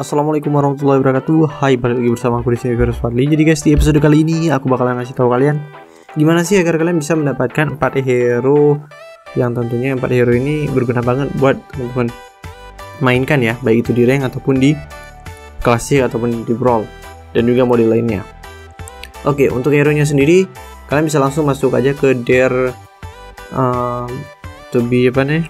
Assalamualaikum warahmatullahi wabarakatuh. Hai balik lagi bersama aku di sini Virus Fadli. Jadi guys di episode kali ini aku bakalan ngasih tahu kalian Gimana sih agar kalian bisa mendapatkan 4 hero Yang tentunya 4 hero ini berguna banget buat teman-teman Mainkan ya Baik itu di rank ataupun di klasik ataupun di brawl Dan juga mode lainnya. Oke untuk hero nya sendiri Kalian bisa langsung masuk aja ke der um, To be apa nih?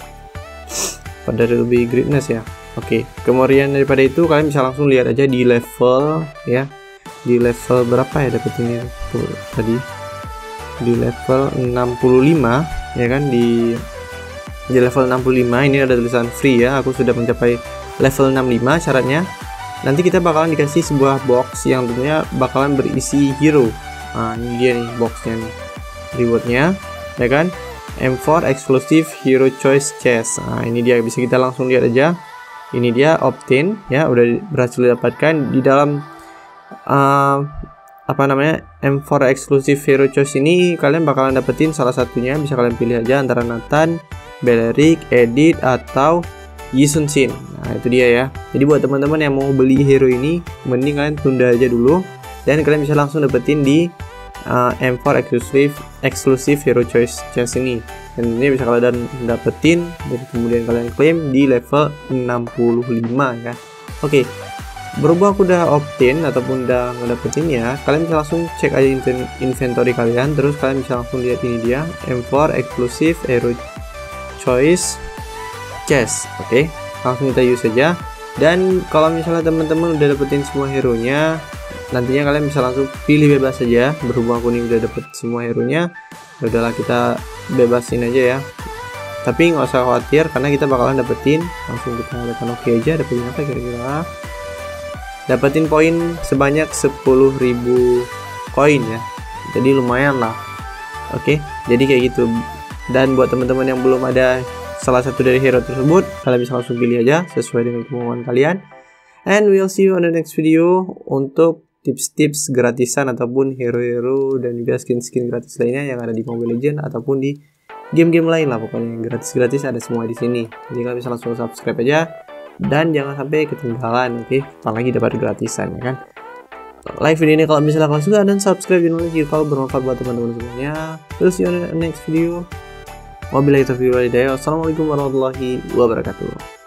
Pada to be greatness ya Oke, kemudian daripada itu kalian bisa langsung lihat aja di level ya. Di level berapa ya dapat ini tadi? Di level 65 ya kan di di level 65 ini ada tulisan free ya. Aku sudah mencapai level 65 syaratnya. Nanti kita bakalan dikasih sebuah box yang tentunya bakalan berisi hero. Nah, ini dia nih boxnya nih. Rewardnya ya kan? M4 Exclusive Hero Choice Chest. Nah, ini dia bisa kita langsung lihat aja ini dia obtain ya udah berhasil didapatkan di dalam uh, apa namanya M4 Exclusive Hero Choice ini kalian bakalan dapetin salah satunya bisa kalian pilih aja antara Nathan, Beleric, Edit atau Yisun Shin. Nah, itu dia ya. Jadi buat teman-teman yang mau beli hero ini mending kalian tunda aja dulu dan kalian bisa langsung dapetin di uh, M4 Exclusive Exclusive Hero Choice Chest ini. Dan ini bisa kalian dapetin dan kemudian kalian klaim di level 65 ya. Oke berhubung aku udah opt-in ataupun udah ngedapetin ya kalian bisa langsung cek aja inventory kalian terus kalian bisa langsung lihat ini dia M4 Exclusive Hero Choice Chest oke langsung kita use saja dan kalau misalnya teman-teman udah dapetin semua hero nya nantinya kalian bisa langsung pilih bebas saja. Berhubung aku nih udah dapet semua hero nya ya udahlah kita bebasin aja ya. Tapi nggak usah khawatir karena kita bakalan dapetin langsung kita tekan oke aja dapetin apa kira-kira? Dapetin poin sebanyak 10.000 koin ya. Jadi lumayan lah. Oke jadi kayak gitu. Dan buat teman-teman yang belum ada salah satu dari hero tersebut kalian bisa langsung pilih aja sesuai dengan kemauan kalian. And we'll see you on the next video. Untuk tips-tips gratisan ataupun hero-hero dan juga skin-skin gratis lainnya yang ada di Mobile Legend ataupun di game-game lain lah pokoknya gratis-gratis ada semua di sini. Jadi kalian bisa langsung subscribe aja dan jangan sampai ketinggalan, oke? Okay? Apalagi dapat gratisan ya kan. Like video ini kalau misalnya kalian suka dan subscribe channel ini kalau bermanfaat buat teman-teman semuanya. Terus see you on the next video. Wabillahi taufiq walhidayah. Wassalamualaikum warahmatullahi wabarakatuh.